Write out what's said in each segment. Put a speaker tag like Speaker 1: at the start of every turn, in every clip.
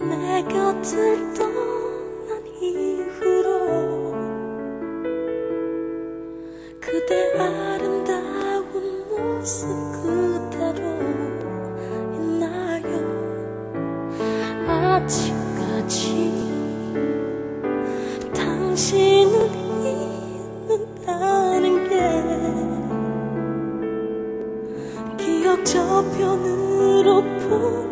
Speaker 1: 내 곁을 떠난 이후로 그대 아름다운 모습 그대로 있나요. 아직까지 당신은 있는다는 게 기억 저편으로 보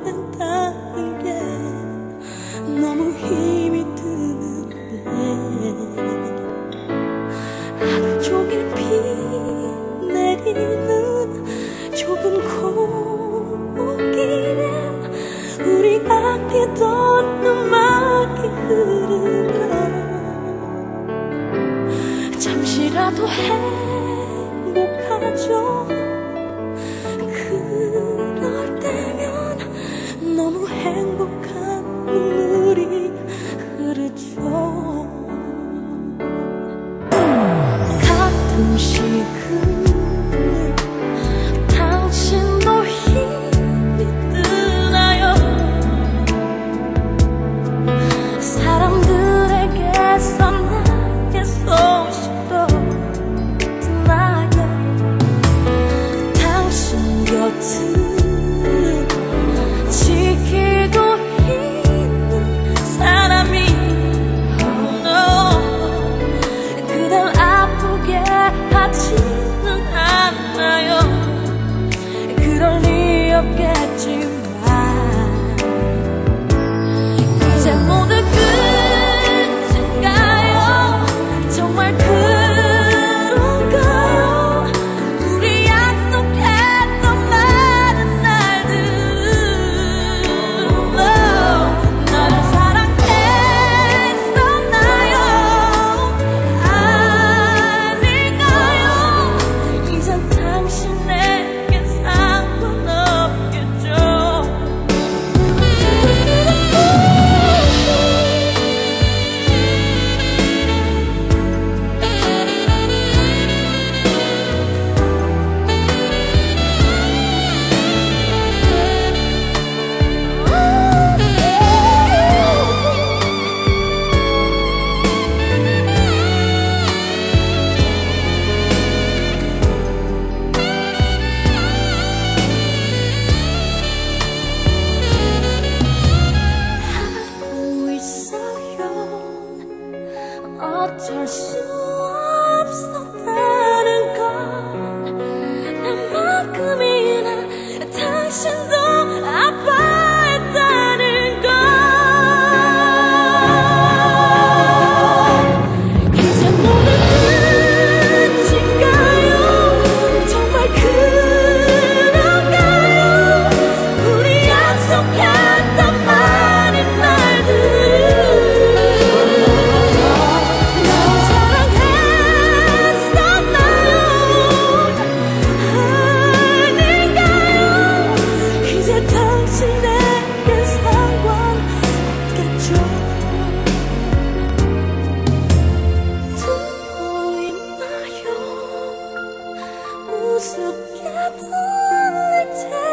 Speaker 1: 잠시라도 행복하죠. 그럴 때면 너무 행복한 눈 어쩔 수 없어 close get at the like